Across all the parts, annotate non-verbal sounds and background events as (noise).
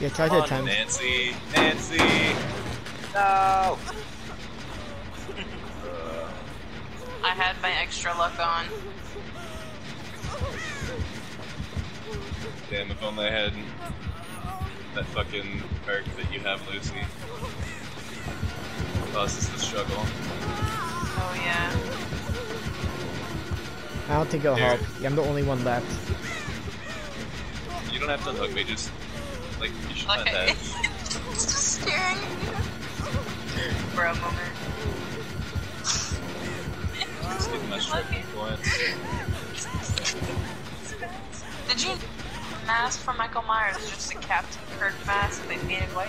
Yeah, try Come to on, attempt. Nancy, Nancy. No. Uh, I had my extra luck on. damn, if only I had that fucking perk that you have, Lucy. Causes the struggle. Oh yeah. I don't think it'll Dude. help. Yeah, I'm the only one left. You don't have to unhook me, just like you should let Okay. that. (laughs) Just staring at you. For a moment. Just getting my striking points. Did you mask for Michael Myers just a Captain Kirk mask they painted white?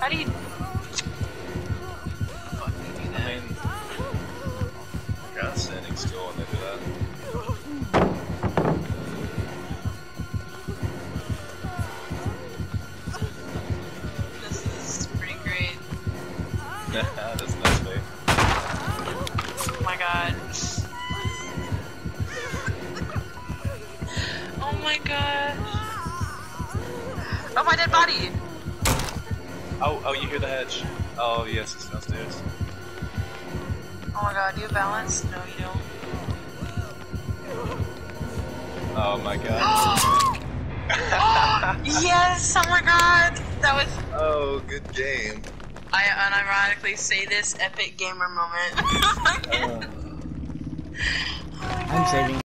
How do you I mean, God, standing still when they do that. This is pretty great. That's. Oh my god. Oh my god. Oh my dead body! Oh, oh, you hear the hedge. Oh, yes, it's downstairs. Oh my god, do you have balance? No, you don't. Oh my god. (gasps) (laughs) yes! Oh my god! That was. oh, good game. I unironically say this epic gamer moment. (laughs) Uh, Oh my I'm God. saving.